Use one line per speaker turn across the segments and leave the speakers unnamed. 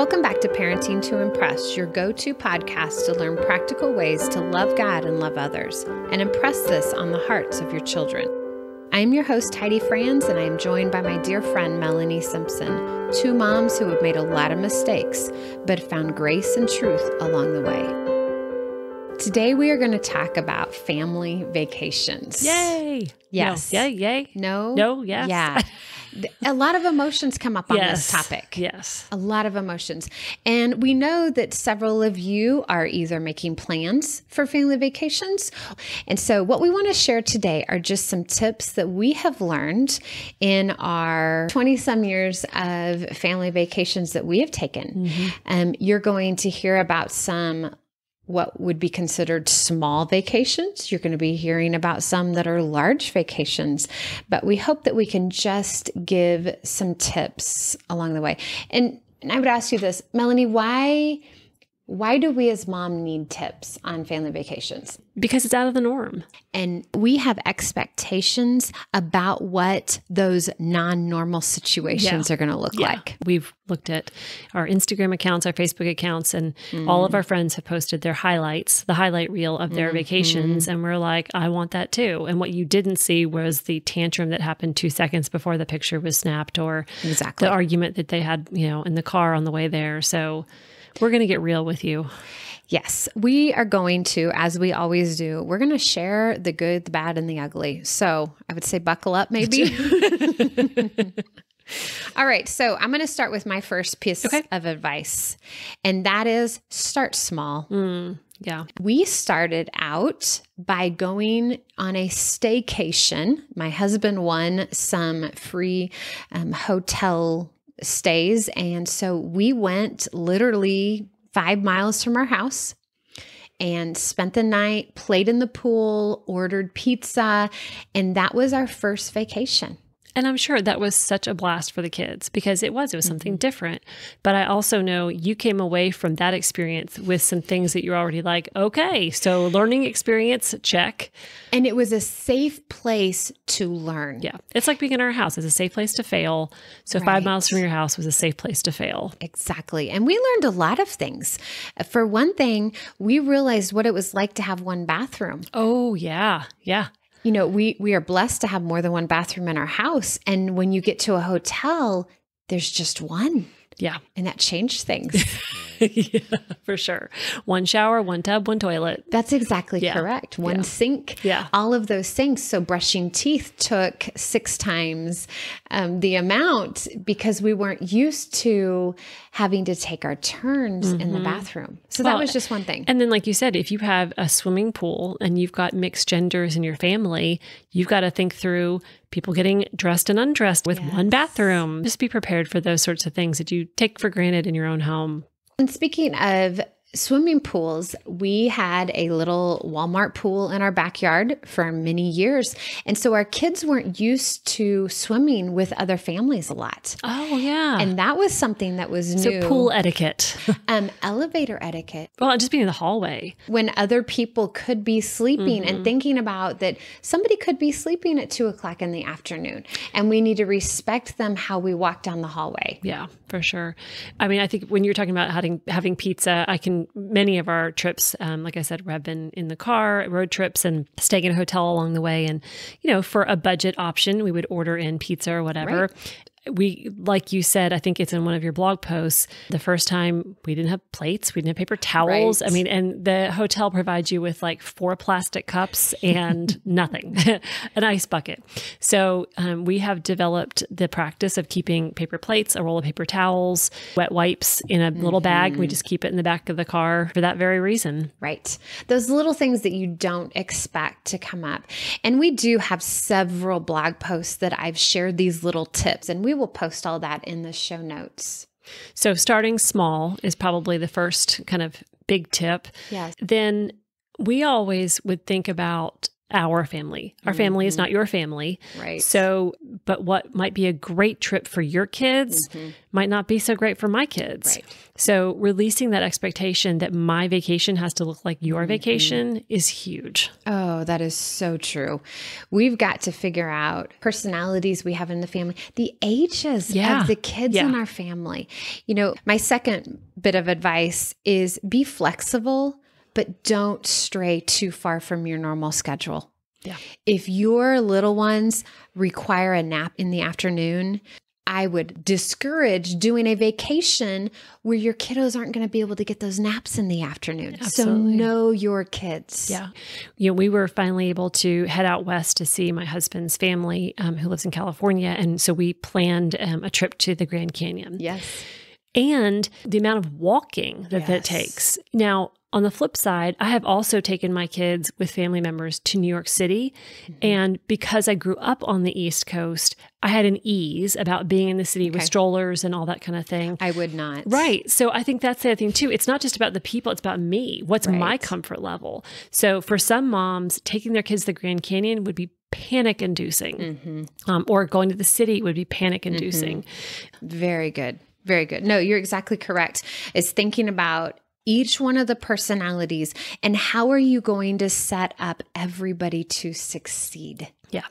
Welcome back to Parenting to Impress, your go to podcast to learn practical ways to love God and love others, and impress this on the hearts of your children. I am your host, Heidi Franz, and I am joined by my dear friend, Melanie Simpson, two moms who have made a lot of mistakes, but found grace and truth along the way. Today, we are going to talk about family vacations.
Yay!
Yes.
No. Yay! Yay!
No.
No. Yes.
Yeah. a lot of emotions come up on
yes.
this topic.
Yes.
A lot of emotions. And we know that several of you are either making plans for family vacations. And so, what we want to share today are just some tips that we have learned in our 20 some years of family vacations that we have taken.
Mm-hmm.
Um, you're going to hear about some what would be considered small vacations. You're going to be hearing about some that are large vacations, but we hope that we can just give some tips along the way. And, and I would ask you this, Melanie, why why do we as mom need tips on family vacations?
Because it's out of the norm.
And we have expectations about what those non normal situations
Yeah.
are going to look
Yeah.
like.
We've looked at our Instagram accounts, our Facebook accounts, and all of our friends have posted their highlights, the highlight reel of their mm-hmm. vacations. And we're like, I want that too. And what you didn't see was the tantrum that happened two seconds before the picture was snapped or
Exactly.
the argument that they had, you know, in the car on the way there. So we're going to get real with you.
Yes, we are going to, as we always do, we're going to share the good, the bad, and the ugly. So I would say buckle up, maybe. All right, so I'm going to start with my first piece
Okay.
of advice, and that is start small.
Mm, yeah.
We started out by going on a staycation. My husband won some free um, hotel stays. And so we went literally five miles from our house and spent the night, played in the pool, ordered pizza. And that was our first vacation.
And I'm sure that was such a blast for the kids because it was, it was mm-hmm. something different. But I also know you came away from that experience with some things that you're already like, okay, so learning experience, check.
And it was a safe place to learn.
Yeah. It's like being in our house. It's a safe place to fail. So
Right.
five miles from your house was a safe place to fail.
Exactly. And we learned a lot of things. For one thing, we realized what it was like to have one bathroom.
Oh, yeah. Yeah.
You know, we we are blessed to have more than one bathroom in our house and when you get to a hotel, there's just one.
Yeah.
And that changed things.
yeah, for sure. One shower, one tub, one toilet.
That's exactly
Yeah.
correct. One
Yeah.
sink,
Yeah.
all of those things. So brushing teeth took six times um, the amount because we weren't used to having to take our turns in the bathroom. So that
Mm-hmm.
Was just one thing.
And then, like you said, if you have a swimming pool and you've got mixed genders in your family, you've got to think through people getting dressed and undressed with one bathroom. Just be prepared for those sorts of things that you take for granted in your own home.
And speaking of swimming pools, we had a little Walmart pool in our backyard for many years. And so our kids weren't used to swimming with other families a lot.
Oh, yeah.
And that was something that was
so,
new.
pool etiquette.
um, elevator etiquette.
well, just being in the hallway.
When other people could be sleeping and thinking about that somebody could be sleeping at two o'clock in the afternoon. And we need to respect them how we walk down the hallway.
Yeah, for sure. I mean, I think when you're talking about having having pizza, I can many of our trips, um, like I said, have been in the car, road trips, and staying in a hotel along the way. And you know, for a budget option, we would order in pizza or whatever. We, like you said, I think it's in one of your blog posts. The first time we didn't have plates, we didn't have paper towels.
Right.
I mean, and the hotel provides you with like four plastic cups and nothing, an ice bucket. So um, we have developed the practice of keeping paper plates, a roll of paper towels, wet wipes in a little bag. We just keep it in the back of the car for that very reason.
Right. Those little things that you don't expect to come up. And we do have several blog posts that I've shared these little tips, and we will post all that in the show notes.
So starting small is probably the first kind of big tip.
Yes.
Then we always would think about our family. Our family is mm-hmm. not your family.
Right.
So, but what might be a great trip for your kids mm-hmm. might not be so great for my kids.
Right.
So, releasing that expectation that my vacation has to look like your mm-hmm. vacation is huge.
Oh, that is so true. We've got to figure out personalities we have in the family, the ages
Yeah.
of the kids in our family. You know, my second bit of advice is be flexible, but don't stray too far from your normal schedule.
Yeah.
If your little ones require a nap in the afternoon, I would discourage doing a vacation where your kiddos aren't going to be able to get those naps in the afternoon.
Absolutely.
So know your kids.
Yeah. You know, we were finally able to head out west to see my husband's family um, who lives in California. And so we planned um, a trip to the Grand Canyon.
Yes.
and the amount of walking that that takes. Now, on the flip side, I have also taken my kids with family members to New York City.
Mm-hmm.
And because I grew up on the East Coast, I had an ease about being in the city with strollers and all that kind of thing.
I would not.
Right. So I think that's the other thing too. It's not just about the people, it's about me. What's my comfort level? So for some moms, taking their kids to the Grand Canyon would be panic inducing,
Mm-hmm.
um, or going to the city would be panic inducing.
Very good. Very good. No, you're exactly correct. It's thinking about each one of the personalities and how are you going to set up everybody to succeed?
Yeah.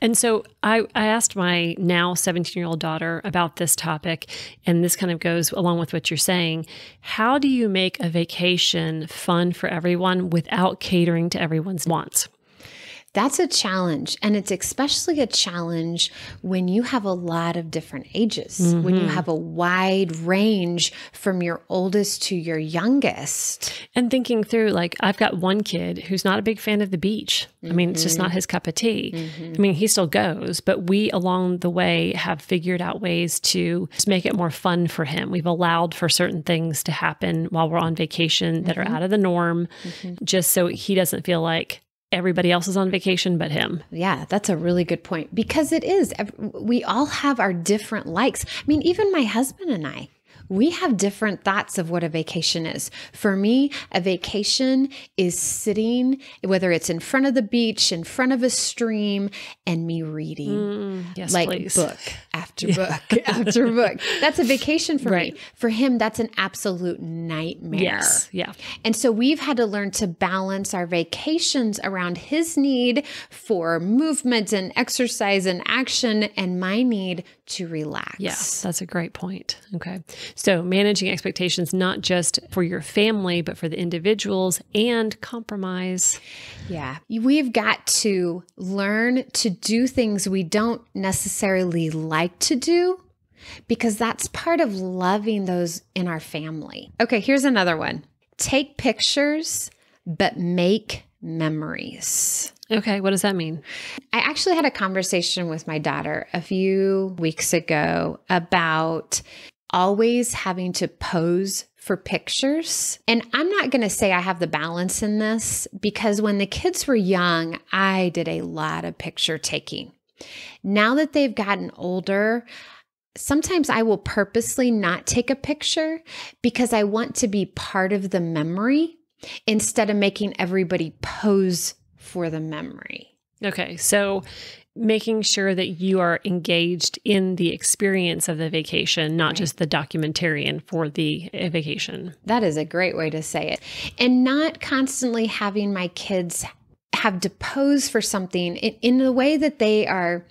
And so I, I asked my now 17 year old daughter about this topic, and this kind of goes along with what you're saying. How do you make a vacation fun for everyone without catering to everyone's wants?
That's a challenge. And it's especially a challenge when you have a lot of different ages, when you mm-hmm. have a wide range from your oldest to your youngest.
And thinking through, like, I've got one kid who's not a big fan of the beach. I mean, it's just not mm-hmm. his cup of tea. Mm-hmm. I mean, he still goes, but we along the way have figured out ways to just make it more fun for him. We've allowed for certain things to happen while we're on vacation that are out of the norm, just so he doesn't feel like everybody else is on vacation but him.
Yeah, that's a really good point because it is. We all have our different likes. I mean, even my husband and I, we have different thoughts of what a vacation is. For me, a vacation is sitting, whether it's in front of the beach, in front of a stream, and me reading.
Mm, yes,
like
please.
book after book after book. That's a vacation for
Right.
me. For him, that's an absolute nightmare.
Yes. Yeah.
And so we've had to learn to balance our vacations around his need for movement and exercise and action and my need to relax.
Yes, that's a great point. Okay. So managing expectations, not just for your family, but for the individuals and compromise.
Yeah. We've got to learn to do things we don't necessarily like to do because that's part of loving those in our family. Okay, here's another one take pictures, but make memories.
Okay. What does that mean?
I actually had a conversation with my daughter a few weeks ago about always having to pose for pictures. And I'm not going to say I have the balance in this because when the kids were young, I did a lot of picture taking. Now that they've gotten older, sometimes I will purposely not take a picture because I want to be part of the memory instead of making everybody pose for the memory.
Okay. So making sure that you are engaged in the experience of the vacation, not just the documentarian for the vacation.
That is a great way to say it. And not constantly having my kids have to pose for something in, in the way that they are.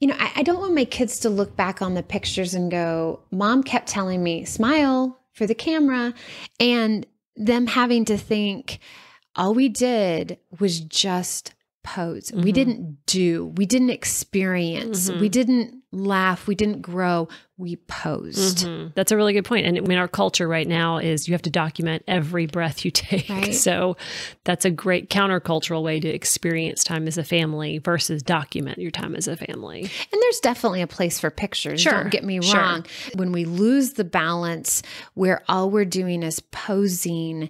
You know, I, I don't want my kids to look back on the pictures and go, Mom kept telling me, smile for the camera. And them having to think, all we did was just pose. We didn't do, we didn't experience, we didn't laugh, we didn't grow, we posed.
Mhm. That's a really good point. And I mean, our culture right now is you have to document every breath you take.
Right.
So that's a great countercultural way to experience time as a family versus document your time as a family.
And there's definitely a place for pictures.
Sure,
Don't get me
sure.
wrong. When we lose the balance where all we're doing is posing,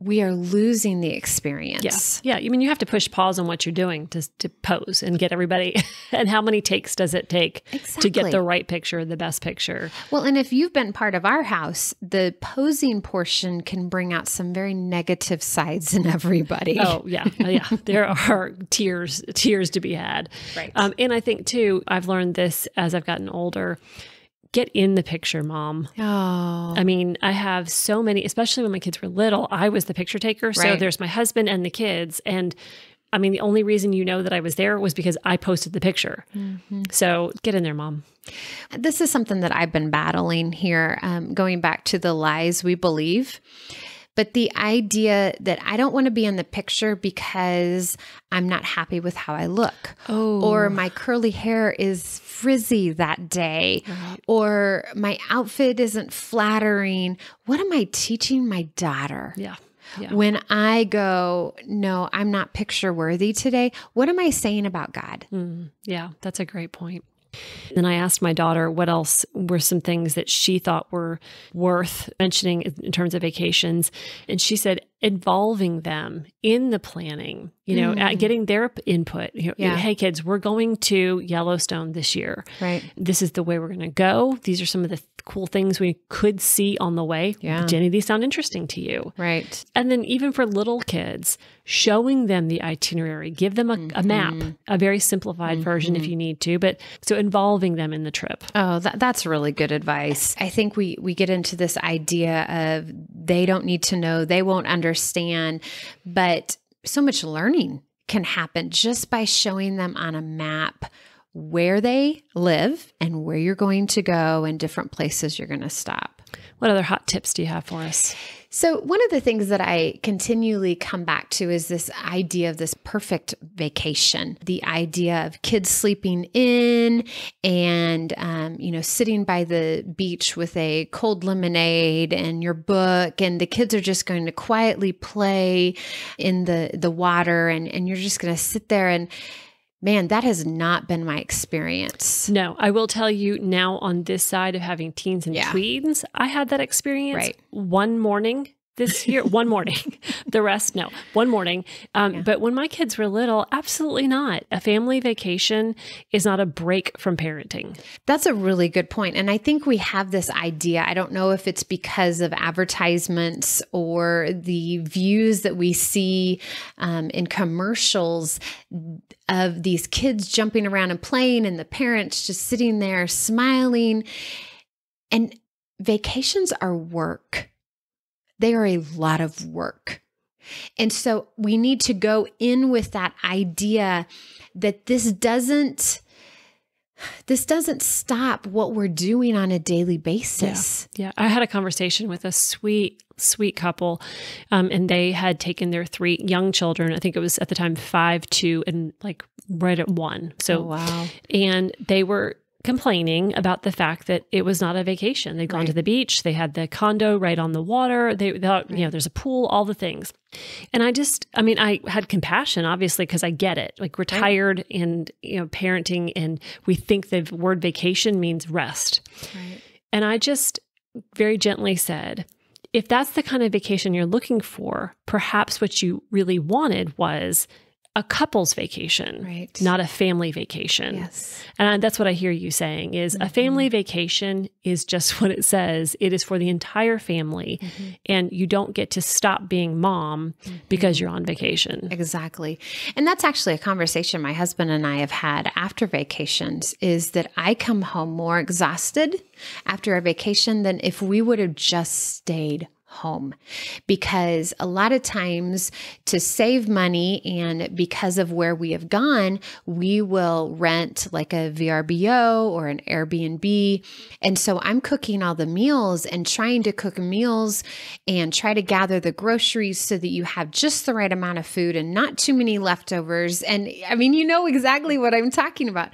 we are losing the experience.
Yes. Yeah. I mean, you have to push pause on what you're doing to, to pose and get everybody. and how many takes does it take
exactly.
to get the right picture, the best picture?
Well, and if you've been part of our house, the posing portion can bring out some very negative sides in everybody.
Oh, yeah. yeah. There are tears, tears to be had.
Right.
Um, and I think, too, I've learned this as I've gotten older get in the picture, mom.
Oh.
I mean, I have so many, especially when my kids were little, I was the picture taker. So
Right.
there's my husband and the kids. And I mean, the only reason you know that I was there was because I posted the picture.
Mm-hmm.
So get in there, mom.
This is something that I've been battling here, um, going back to the lies we believe. But the idea that I don't want to be in the picture because I'm not happy with how I look,
Oh.
or my curly hair is frizzy that day, or my outfit isn't flattering. What am I teaching my daughter?
yeah. Yeah.
When I go, no, I'm not picture worthy today, what am I saying about God?
Mm, yeah, that's a great point. Then I asked my daughter what else were some things that she thought were worth mentioning in terms of vacations. And she said involving them in the planning, you know, at mm-hmm. getting their input. You know,
Yeah.
Hey, kids, we're going to Yellowstone this year.
Right.
This is the way we're going to go. These are some of the th- cool things we could see on the way.
Yeah.
Jenny, these sound interesting to you.
Right.
And then even for little kids, showing them the itinerary, give them a, a map, mm-hmm. a very simplified version if mm-hmm. you need to, but so involving them in the trip.
Oh, that, that's really good advice. I think we we get into this idea of they don't need to know, they won't understand, but so much learning can happen just by showing them on a map where they live and where you're going to go and different places you're going to stop.
What other hot tips do you have for us?
So, one of the things that I continually come back to is this idea of this perfect vacation, the idea of kids sleeping in and, um, you know, sitting by the beach with a cold lemonade and your book, and the kids are just going to quietly play in the, the water, and, and you're just going to sit there and Man, that has not been my experience.
No, I will tell you now on this side of having teens and
Yeah.
tweens, I had that experience
Right.
one morning this year, one morning. the rest, no, one morning. Um, But when my kids were little, absolutely not. A family vacation is not a break from parenting.
That's a really good. And I think we have this idea. I don't know if it's because of advertisements or the views that we see um, in commercials of these kids jumping around and playing, and the parents just sitting there smiling. And vacations are work, they are a lot of work. And so we need to go in with that idea that this doesn't this doesn't stop what we're doing on a daily basis.
Yeah, I had a conversation with a sweet, sweet couple, um, and they had taken their three young children. I think it was at the time five, two, and like right at one. So,
Oh, wow.
and they were complaining about the fact that it was not a vacation. They'd gone to the beach, they had the condo right on the water. They thought, you know, there's a pool, all the things. And I just, I mean, I had compassion, obviously, because I get it. Like we're tired and, you know, parenting, and we think the word vacation means rest.
Right.
And I just very gently said, if that's the kind of vacation you're looking for, perhaps what you really wanted was a couple's vacation,
Right.
not a family vacation.
Yes.
And that's what I hear you saying is a family mm-hmm. vacation is just what it says. It is for the entire family mm-hmm. and you don't get to stop being mom mm-hmm. because you're on vacation.
Exactly. And that's actually a conversation my husband and I have had after vacations is that I come home more exhausted after a vacation than if we would have just stayed home. Because a lot of times to save money and because of where we have gone we will rent like a VRBO or an Airbnb. And so I'm cooking all the meals and trying to cook meals and try to gather the groceries so that you have just the right amount of food and not too many leftovers. And I mean you know exactly what I'm talking about.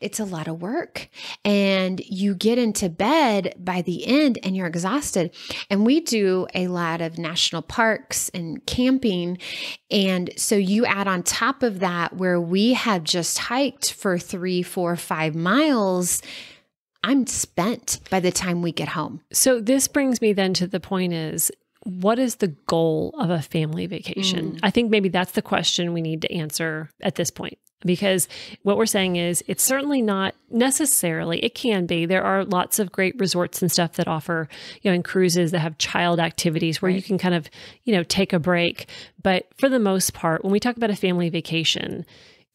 It's a lot of work. And you get into bed by the end and you're exhausted. And we do a lot of national parks and camping. And so you add on top of that where we have just hiked for three four five miles i'm spent by the time we get home.
So this brings me then to the point is what is the goal of a family vacation?
Mm.
I think maybe that's the question we need to answer at this point. Because what we're saying is, it's certainly not necessarily, it can be. There are lots of great resorts and stuff that offer, you know, and cruises that have child activities where you can kind of, you know, take a break. But for the most part, when we talk about a family vacation,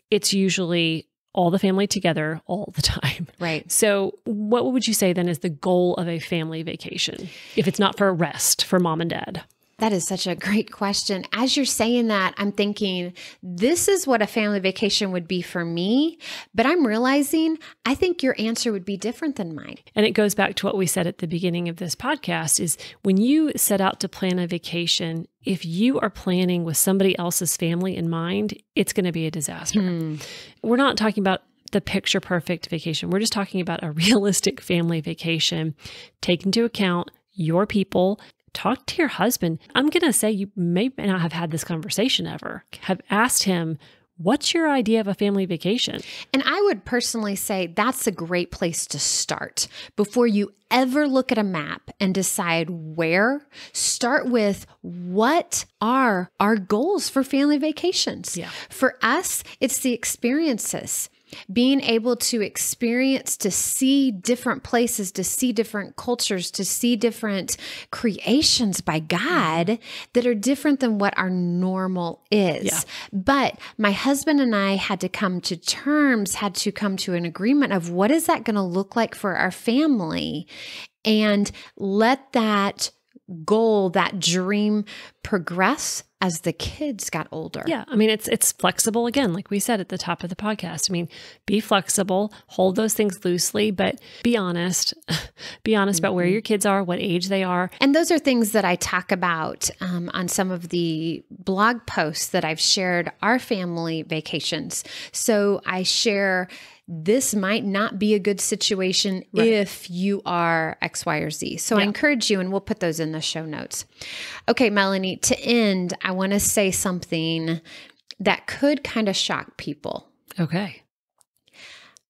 it's usually all the family together all the time.
Right.
So, what would you say then is the goal of a family vacation if it's not for a rest for mom and dad?
That is such a great question. As you're saying that, I'm thinking this is what a family vacation would be for me, but I'm realizing I think your answer would be different than mine.
And it goes back to what we said at the beginning of this podcast is when you set out to plan a vacation, if you are planning with somebody else's family in mind, it's going to be a disaster. Hmm. We're not talking about the picture perfect vacation. We're just talking about a realistic family vacation. Take into account your people. Talk to your husband. I'm going to say you may not have had this conversation ever. Have asked him, What's your idea of a family vacation?
And I would personally say that's a great place to start. Before you ever look at a map and decide where, start with what are our goals for family vacations?
Yeah.
For us, it's the experiences. Being able to experience, to see different places, to see different cultures, to see different creations by God mm-hmm. that are different than what our normal is.
Yeah.
But my husband and I had to come to terms, had to come to an agreement of what is that going to look like for our family and let that goal, that dream progress as the kids got older.
Yeah, I mean it's it's flexible again, like we said at the top of the podcast. I mean, be flexible, hold those things loosely, but be honest. be honest about where your kids are, what age they are.
And those are things that I talk about um, on some of the blog posts that I've shared our family vacations. So I share this might not be a good situation if you are X, Y, or Z. So I encourage you, and we'll put those in the show notes. Okay, Melanie, to end, I want to say something that could kind of shock people.
Okay.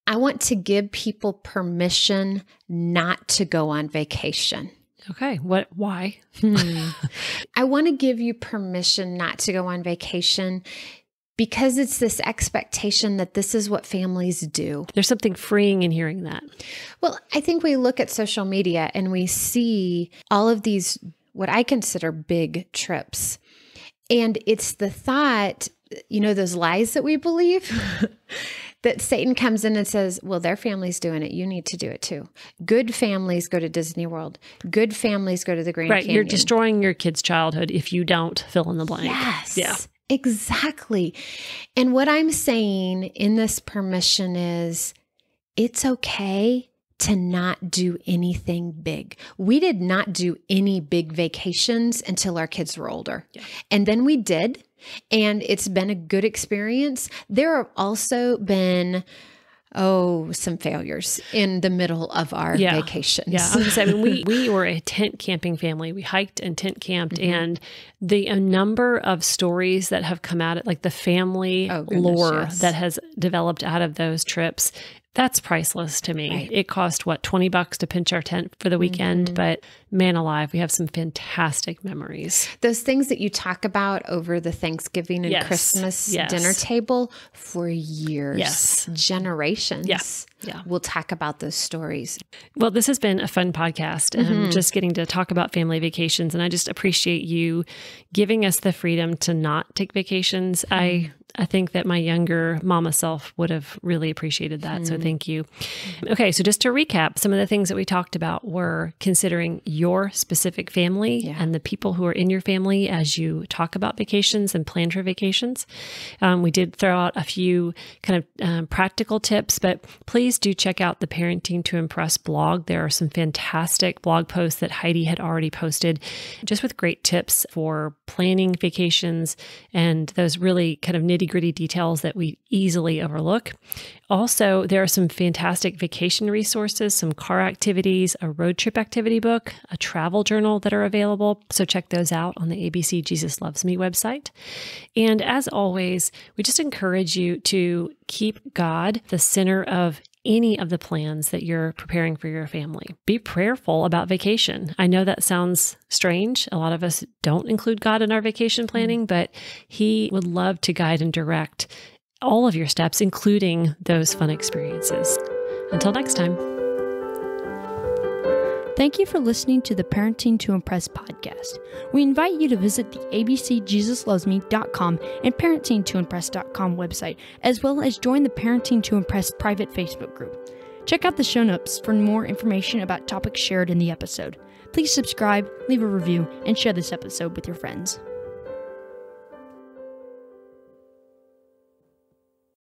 I want to give people permission not to go on vacation.
Okay. What why? Hmm.
I want to give you permission not to go on vacation because it's this expectation that this is what families do.
There's something freeing in hearing that.
Well, I think we look at social media and we see all of these, what I consider big trips. And it's the thought, you know, those lies that we believe. That Satan comes in and says, Well, their family's doing it. You need to do it too. Good families go to Disney World. Good families go to the Grand
Right.
Canyon.
You're destroying your kid's childhood if you don't fill in the blank.
Yes.
Yeah.
Exactly. And what I'm saying in this permission is it's okay to not do anything big. We did not do any big vacations until our kids were older.
Yeah.
And then we did. And it's been a good experience. There have also been, oh, some failures in the middle of our
Yeah.
vacations.
Yeah, I was gonna say, I mean, we we were a tent camping family. We hiked and tent camped,
Mm-hmm.
and the a number of stories that have come out, like the family
Oh, goodness,
lore
yes.
that has developed out of those trips, that's priceless to me.
Right.
It cost what twenty bucks to pinch our tent for the weekend,
Mm-hmm.
but man alive, we have some fantastic memories.
those things that you talk about over the Thanksgiving and
Yes.
Christmas
Yes.
dinner table for years,
Yes.
generations.
Yeah. Yeah.
We'll talk about those stories.
Well, this has been a fun podcast, um,
Mm-hmm.
just getting to talk about family vacations, and I just appreciate you giving us the freedom to not take vacations.
Mm-hmm.
I I think that my younger mama self would have really appreciated that.
Mm-hmm.
So thank you. Okay, so just to recap, some of the things that we talked about were considering your specific family
Yeah.
and the people who are in your family as you talk about vacations and plan for vacations. Um, we did throw out a few kind of um, practical tips, but please do check out the Parenting to Impress blog. There are some fantastic blog posts that Heidi had already posted, just with great tips for planning vacations and those really kind of nitty gritty details that we easily overlook. Also, there are some fantastic vacation resources, some car activities, a road trip activity book, a travel journal that are available. So check those out on the ABC Jesus Loves Me website. And as always, we just encourage you to keep God the center of any of the plans that you're preparing for your family. Be prayerful about vacation. I know that sounds strange. A lot of us don't include God in our vacation mm-hmm. planning, but He would love to guide and direct all of your steps, including those fun experiences. Until next time.
Thank you for listening to the Parenting to Impress podcast. We invite you to visit the abcjesuslovesme.com and parentingtoimpress.com website, as well as join the Parenting to Impress private Facebook group. Check out the show notes for more information about topics shared in the episode. Please subscribe, leave a review, and share this episode with your friends.